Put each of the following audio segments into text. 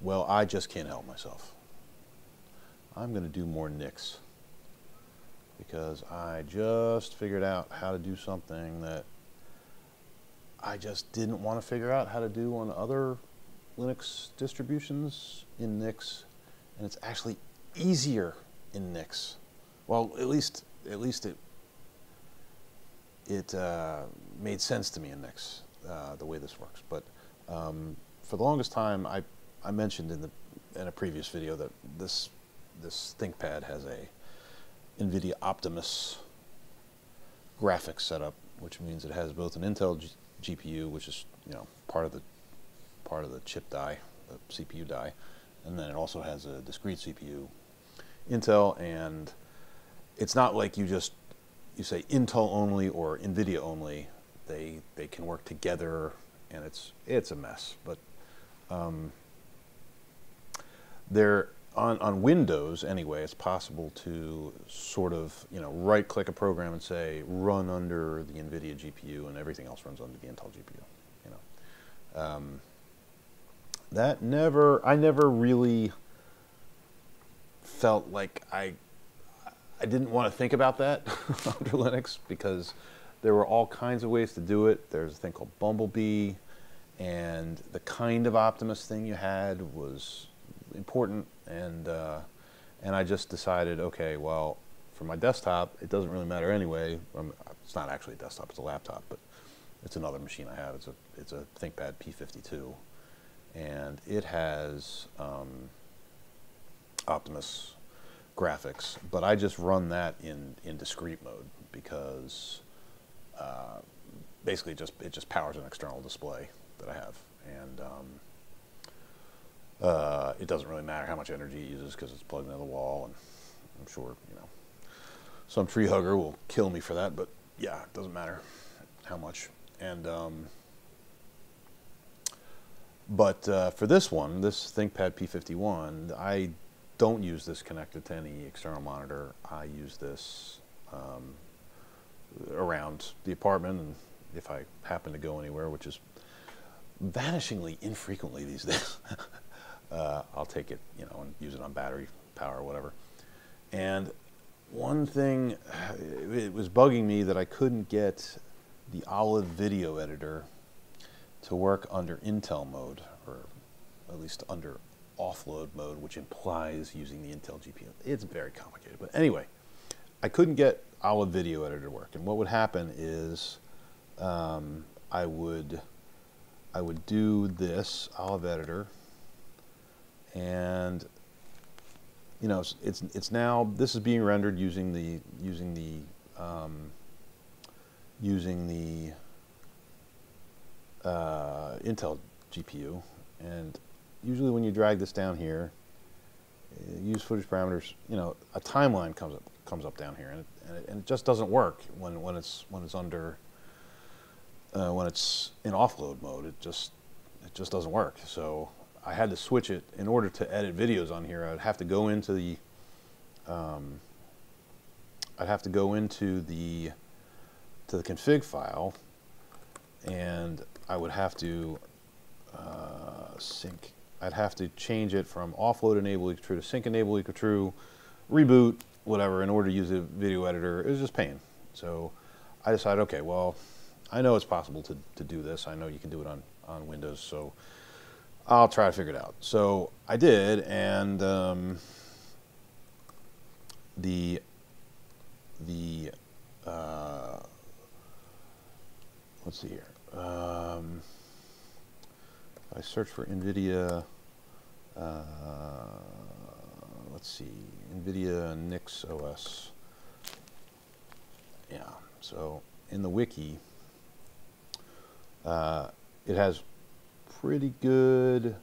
well, I just can't help myself. I'm going to do more Nix because I just figured out how to do something that I just didn't want to figure out how to do on other Linux distributions in Nix, and it's actually easier in Nix. Well, at least at least it it uh, made sense to me in Nix uh, the way this works. But um, for the longest time, I I mentioned in the in a previous video that this this ThinkPad has a NVIDIA Optimus graphics setup, which means it has both an Intel G GPU, which is you know part of the part of the chip die, the CPU die, and then it also has a discrete CPU, Intel, and it's not like you just you say Intel only or NVIDIA only. They they can work together, and it's it's a mess. But um, they're on, on Windows anyway, it's possible to sort of you know right click a program and say run under the NVIDIA GPU and everything else runs under the Intel GPU. You know, um, that never I never really felt like I I didn't want to think about that under Linux because there were all kinds of ways to do it. There's a thing called Bumblebee, and the kind of Optimus thing you had was important, and uh, and I just decided, okay, well, for my desktop, it doesn't really matter anyway. Um, it's not actually a desktop; it's a laptop, but it's another machine I have. It's a it's a ThinkPad P52, and it has um, Optimus graphics, but I just run that in in discrete mode because uh, basically just it just powers an external display that I have, and um, uh, it doesn't really matter how much energy it uses because it's plugged into the wall, and I'm sure you know some tree hugger will kill me for that, but yeah, it doesn't matter how much. And um, but uh, for this one, this ThinkPad P51, I don't use this connected to any external monitor. I use this um, around the apartment, and if I happen to go anywhere, which is vanishingly infrequently these days. uh, I'll take it, you know, and use it on battery power or whatever. And one thing, it was bugging me that I couldn't get the Olive video editor to work under Intel mode, or at least under offload mode, which implies using the Intel GPU. It's very complicated. But anyway, I couldn't get Olive video editor to work. And what would happen is um, I would I would do this Olive editor and you know it's it's now this is being rendered using the using the um, using the uh, Intel GPU and usually when you drag this down here uh, use footage parameters you know a timeline comes up comes up down here. And it, and it, and it just doesn't work when when it's when it's under uh, when it's in offload mode. It just it just doesn't work. So I had to switch it in order to edit videos on here. I'd have to go into the um, I'd have to go into the to the config file and I would have to uh, sync I'd have to change it from offload enable equal true to sync enable equal true reboot whatever in order to use a video editor. It was just pain so I decided okay well I know it's possible to, to do this. I know you can do it on on Windows. So I'll try to figure it out. So I did, and um, the the uh, let's see here. Um, I search for NVIDIA. Uh, let's see, NVIDIA Nix OS. Yeah. So in the wiki, uh, it has pretty good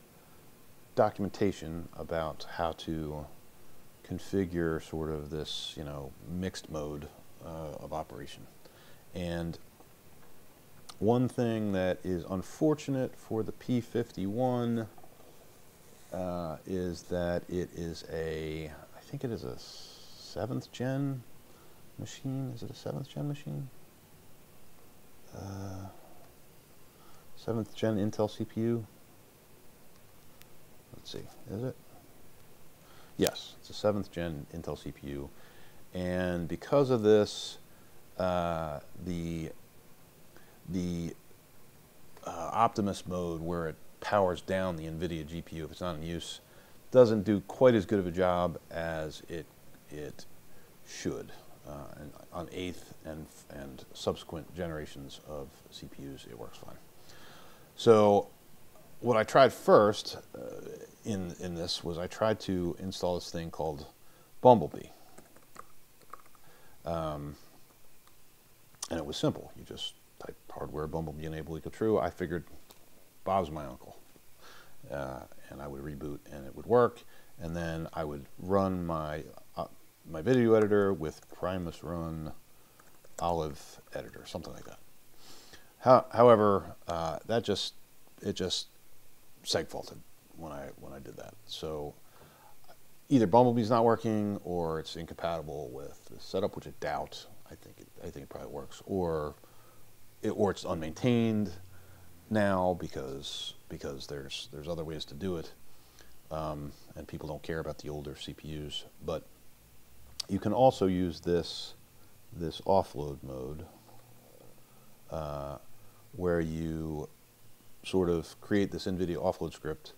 documentation about how to configure sort of this, you know, mixed mode uh, of operation. And one thing that is unfortunate for the P51 uh, is that it is a, I think it is a seventh gen machine. Is it a seventh gen machine? Uh, 7th gen Intel CPU. let's see, is it? Yes, it's a seventh gen Intel CPU, and because of this, uh, the the uh, Optimus mode where it powers down the NVIDIA GPU if it's not in use doesn't do quite as good of a job as it it should. Uh, on eighth and and subsequent generations of CPUs, it works fine. So, what I tried first uh, in in this was I tried to install this thing called Bumblebee, um, and it was simple. You just type hardware Bumblebee enable equal true. I figured Bob's my uncle, uh, and I would reboot and it would work, and then I would run my my video editor with Primus Run Olive Editor, something like that. How, however, uh, that just it just seg faulted when I when I did that. So either Bumblebee's not working or it's incompatible with the setup, which I doubt. I think it, I think it probably works, or it, or it's unmaintained now because because there's there's other ways to do it, um, and people don't care about the older CPUs. But you can also use this this offload mode uh, where you sort of create this NVIDIA offload script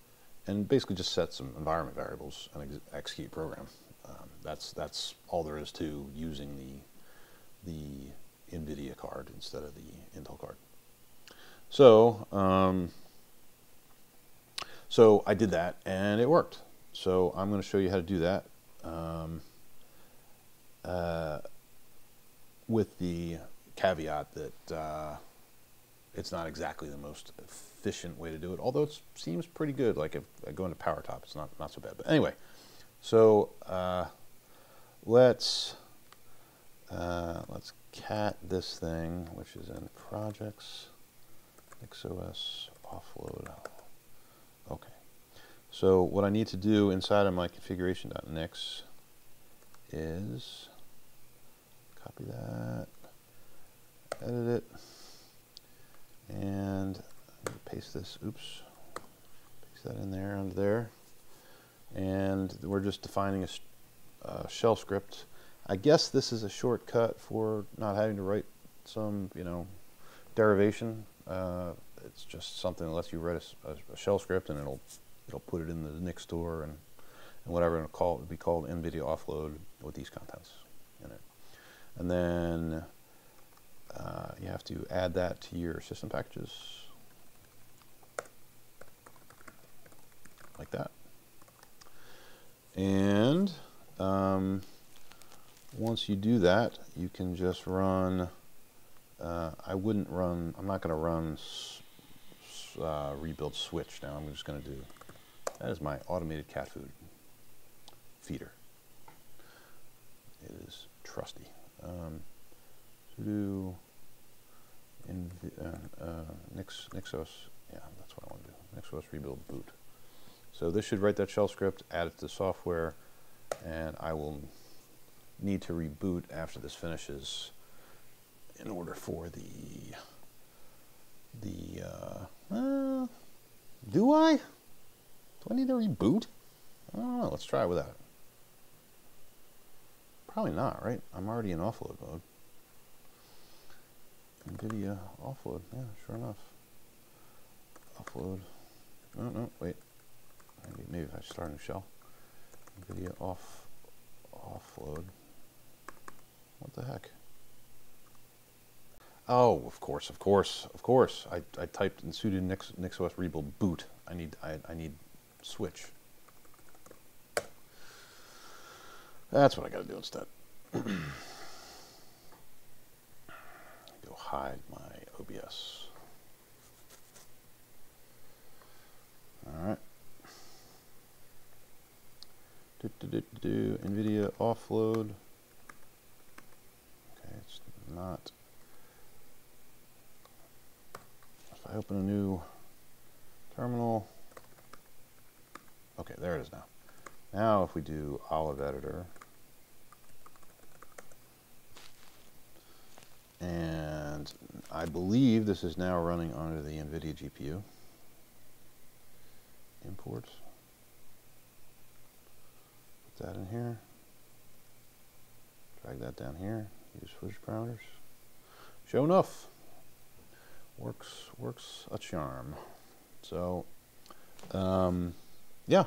and basically just set some environment variables and ex execute program. Um, that's that's all there is to using the the NVIDIA card instead of the Intel card. So um, so I did that and it worked. So I'm going to show you how to do that. Um, uh, with the caveat that uh, it's not exactly the most efficient way to do it, although it seems pretty good. Like if I go into PowerTop, it's not, not so bad. But anyway, so uh, let's uh, let's cat this thing, which is in projects, NixOS offload. Okay. So what I need to do inside of my configuration.nix is copy that, edit it, and paste this, oops, paste that in there, under there, and we're just defining a, shell script. I guess this is a shortcut for not having to write some, you know, derivation. Uh, it's just something that lets you write a, a, shell script and it'll it'll put it in the Nix store and, and whatever, and it'll, call, it'll be called NVIDIA offload with these contents in it. And then uh, you have to add that to your system packages like that. And um, once you do that, you can just run, uh, I wouldn't run, I'm not going to run uh, rebuild switch now. I'm just going to do, that is my automated cat food feeder. It is trusty. Um, sudo in uh, uh, Nix, Nixos, yeah, that's what I want to do. Nixos rebuild boot. So this should write that shell script, add it to the software, and I will need to reboot after this finishes in order for the the uh, uh, do I? Do I need to reboot? I don't know. Let's try it without. Probably not, right? I'm already in offload mode. NVIDIA offload, yeah, sure enough. Offload. No, no, wait. Maybe, maybe if I start a new shell. NVIDIA off, offload. What the heck? Oh, of course, of course, of course. I, I typed in sudo nix, nixos rebuild boot. I need I, I need switch. That's what I got to do instead. Go hide my OBS. All right. Do, do, do, do, NVIDIA offload. Okay, it's not. If I open a new terminal, okay, there it is now. Now if we do Olive Editor, and I believe this is now running under the NVIDIA GPU. Imports. Put that in here. Drag that down here. Use footage parameters. Show enough. Works works a charm. So um, yeah.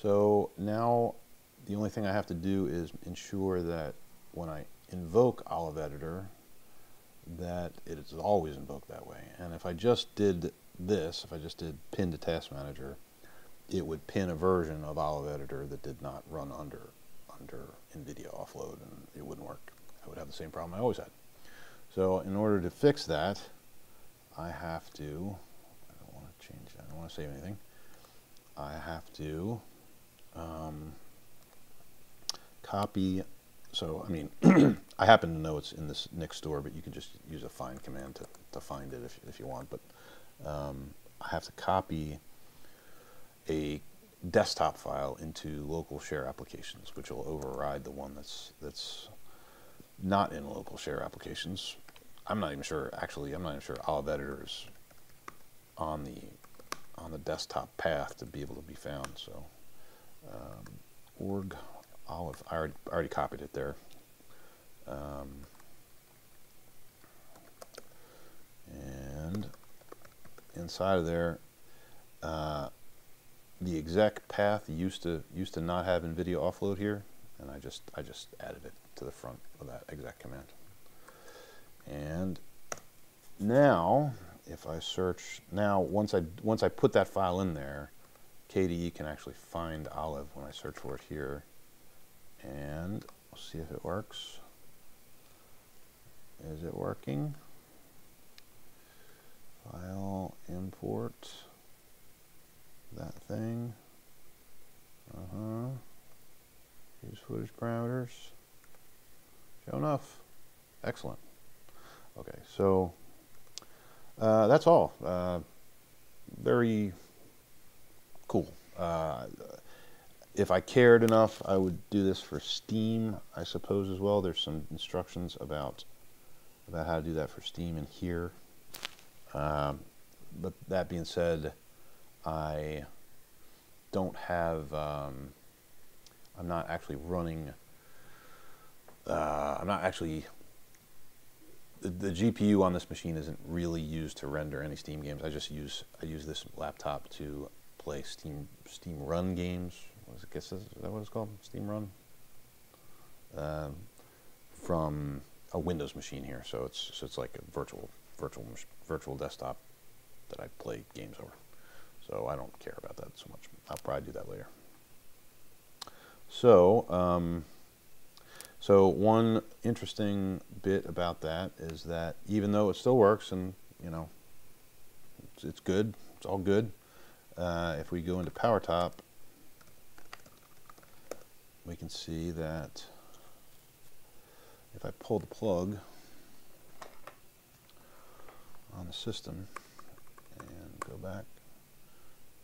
So now the only thing I have to do is ensure that when I invoke Olive Editor, that it is always invoked that way. And if I just did this, if I just did pin to task manager, it would pin a version of Olive Editor that did not run under under NVIDIA offload and it wouldn't work. I would have the same problem I always had. So in order to fix that, I have to, I don't want to change I don't want to save anything. I have to um, copy, so I mean, I happen to know it's in this Nix store, but you can just use a find command to, to find it if, if you want, but um, I have to copy a desktop file into local share applications, which will override the one that's that's not in local share applications. I'm not even sure. Actually, I'm not even sure Olive Editor is on the on the desktop path to be able to be found. So um, org Olive, I already, already copied it there. Um, and inside of there, uh, the exec path used to used to not have NVIDIA offload here, and I just I just added it to the front of that exec command. And now, if I search now, once I once I put that file in there, KDE can actually find Olive when I search for it here, see if it works. Is it working? File import that thing. Uh-huh. Use footage parameters. Show enough. Excellent. Okay, so uh, that's all. Uh, very cool. Uh, if I cared enough, I would do this for Steam, I suppose, as well. There's some instructions about about how to do that for Steam in here. Um, but that being said, I don't have, um, I'm not actually running, uh, I'm not actually, the, the, GPU on this machine isn't really used to render any Steam games. I just use, I use this laptop to play Steam, Steam Run games. What is, it, guess, is that what it's called? Steam Run? Um, from a Windows machine here. So it's, so it's like a virtual, virtual, virtual desktop that I play games over. So I don't care about that so much. I'll probably do that later. So, um, so one interesting bit about that is that even though it still works and, you know, it's, it's good, it's all good, uh, if we go into PowerTop, we can see that if I pull the plug on the system and go back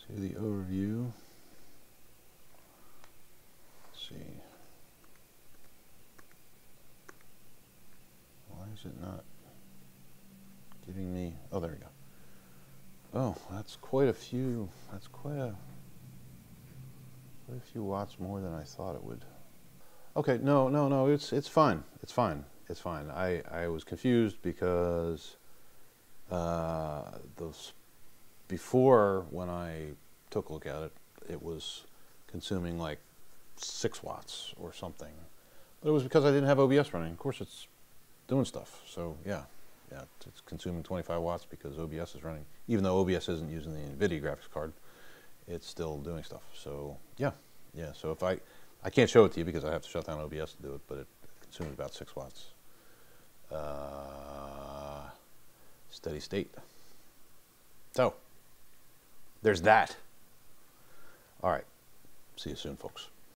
to the overview. Let's see. Why is it not giving me, oh there we go. Oh, that's quite a few, that's quite a, quite a few watts more than I thought it would. Okay, no, no, no, it's, it's fine, it's fine, it's fine. I, I was confused because uh, those before when I took a look at it, it was consuming like six watts or something. But it was because I didn't have OBS running. Of course, it's doing stuff. So yeah, yeah, it's consuming 25 watts because OBS is running. Even though OBS isn't using the NVIDIA graphics card, it's still doing stuff. So yeah, yeah. So if I, I can't show it to you because I have to shut down OBS to do it, but it consumes about six watts. Uh, steady state. So there's that. All right. See you soon, folks.